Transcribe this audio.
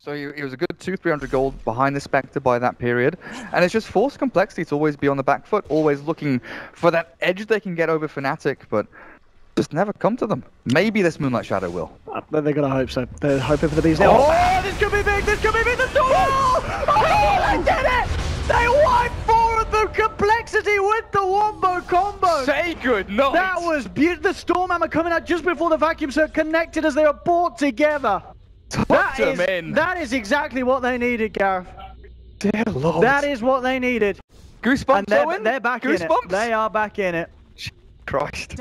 So he, he was a good two, three hundred gold behind the Spectre by that period, and it's just forced complexity to always be on the back foot, always looking for that edge they can get over Fnatic, but just never come to them. Maybe this Moonlight Shadow will. Uh, They're gonna hope so. They're hoping for the bees. Oh! Oh, this could be big. This could be big. The storm. Oh, they did it! They wiped four of the complexity with the wombo combo. Say good night. That was beautiful. The storm hammer coming out just before the vacuum circuit connected as they were brought together. That Tucked 'em in. that is exactly what they needed, Gareth. Dear Lord. That is what they needed. Goosebumps, And they're, Owen? they're back in Goosebumps? it. They are back in it. Christ.